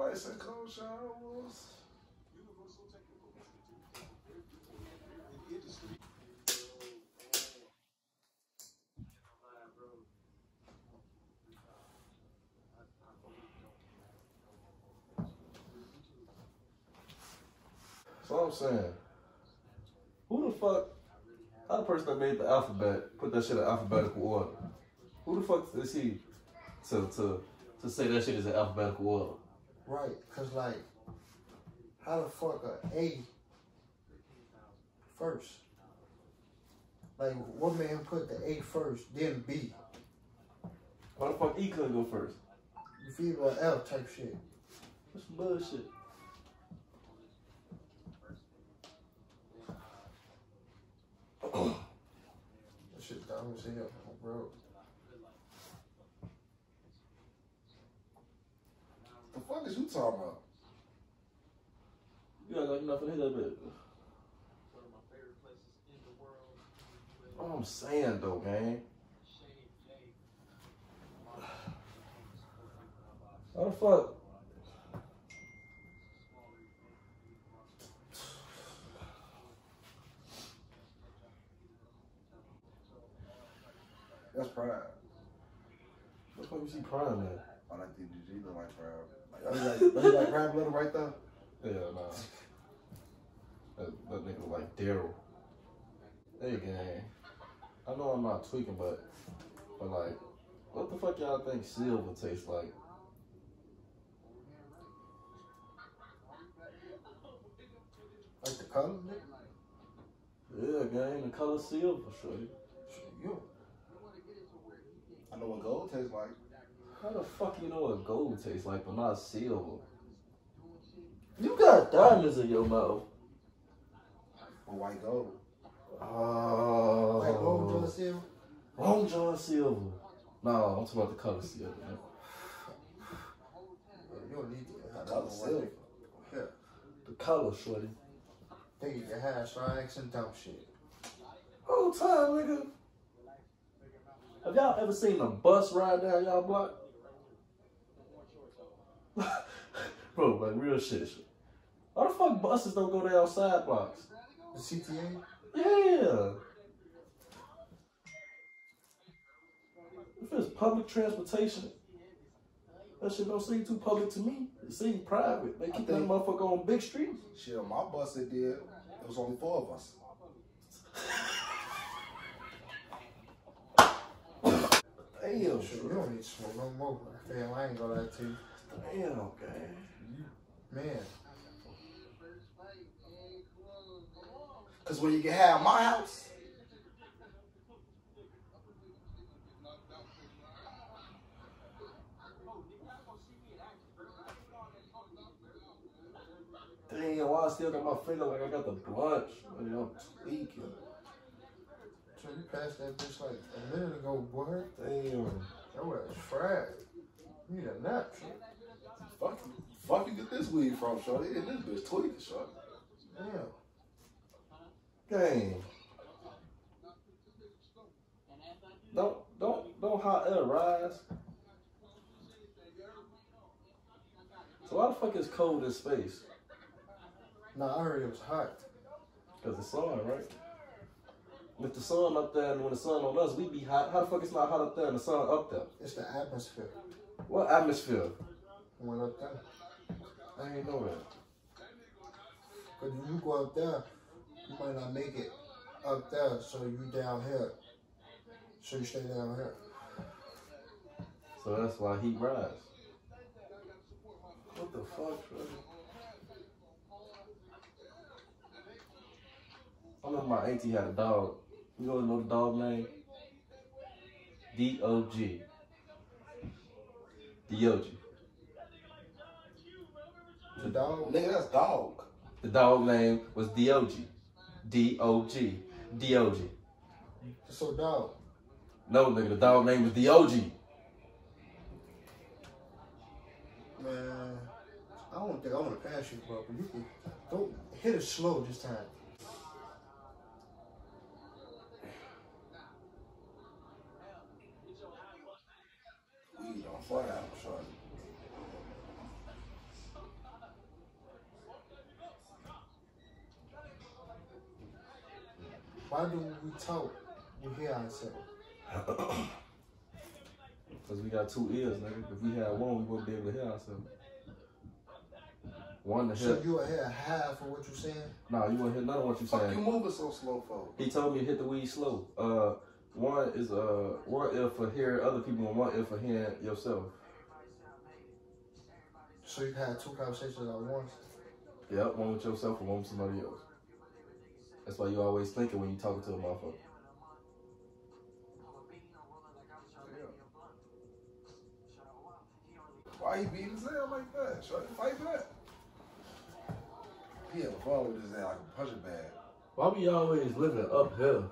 and cold showers. So I'm saying, who the fuck, how the person that made the alphabet put that shit in alphabetical order? Who the fuck is he to to to say that shit is in alphabetical order? Right, cause like, how the fuck a A first? Like, what him put the A first, then B? Why the fuck E couldn't go first? You feel like L type shit. That's bullshit. That shit dumb as hell, bro. The fuck is you talking about? You act like you're not finna hit that bitch. What I'm saying though, man. How the fuck? That's pride. What the fuck you see prime at? I like the GG look like pride. Like, that's like, that's like pride letter right there. Yeah, nah. That, that nigga look like Daryl. Hey, gang. I know I'm not tweaking, but, but like, what the fuck y'all think silver tastes like? Like the color, nigga? Yeah, gang, the color silver, shorty. Shit, you. I know what gold tastes like. How the fuck you know what gold tastes like, but not silver? You got Diamonds in your mouth. Or white gold. Oh. like old John Silver. Long John Silver. No, I'm talking about the color silver. man. You don't need to have Color that silver. one. Yeah. The color, shorty. Think you can have strikes and dumb shit. Whole time, nigga. Have y'all ever seen a bus ride down y'all block? Bro, like real shit. Why the fuck buses don't go down side blocks? The CTA? Yeah. If it's public transportation, that shit don't seem too public to me. It seems private. They keep that motherfucker on big streets. Shit, on my bus it did. It was only four of us. Damn, Shit, you don't need to smoke no more. Damn, I ain't gonna lie to you. Damn, okay. Man, Cause when you can have my house, Damn, why I still got my finger like I got the blunt? Man, I'm tweaking. so you passed that bitch like a minute ago, boy. Damn. That was fried. You need a nap, fuck you. Fuck you get this weed from, shorty. And this bitch tweaking, shorty. Damn. Dang. Don't don't don't hot air rise. So why the fuck is cold in space? Nah, I heard it was hot. Cause the sun, right? With the sun up there and when the sun on us, we be hot. How the fuck it's not hot up there and the sun up there? It's the atmosphere. What atmosphere? Went up there. I ain't know that. Cause when you go up there, you might not make it up there, so you down here. So you stay down here. So that's why he rides. What the fuck, bro? I remember my auntie had a dog. You know, know the dog name? D O G. D O G. The dog. Nigga, that's dog. The dog name was D O G. D O G. D O G. So dog. No, nigga, the dog name was D O G. Man, I don't think I want to pass you, bro. But you can don't hit it slow this time. Weed on fire, shorty. Why do we talk? We hear ourselves. Because we got two ears, nigga. If we had one, we wouldn't be able to hear ourselves. One to hear. So you will hear half of what you're saying? Nah, you won't hear none of what you're Fuck you saying. moving so slow for? He told me to hit the weed slow. Uh, one is uh one ear for hearing other people and one ear for hearing yourself. So you can have two conversations at once. Yep, one with yourself and one with somebody else. That's why you always thinking when you talking to a motherfucker. Why he beating his ass like that? Shorty, fight back. He having fun with his ass like a punching bag. Why we always living uphill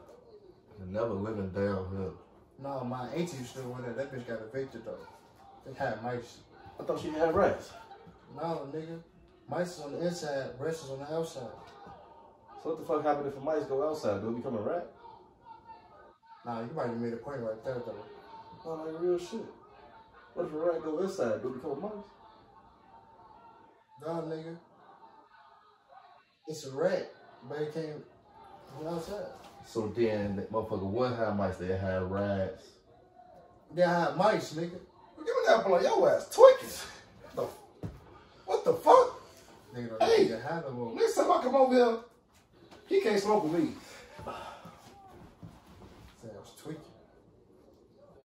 and never living downhill? No, my auntie used to win that. That bitch got evicted though. They had mice. I thought she had rats. No, nigga. Mice is on the inside, breast is on the outside. So what the fuck happened if a mice go outside? Do it become a rat? Nah, you might have made a point right there though. Oh, like real shit. What if a rat go inside? Do it become a mouse? Nah, nigga. It's a rat, but it came from outside. So then, that motherfucker would have mice. They had rats. They had mice, nigga. Give me that blow, your ass tweaking. What the, what the fuck? Nigga don't Hey! have no. Next time I come over here, he can't smoke with me.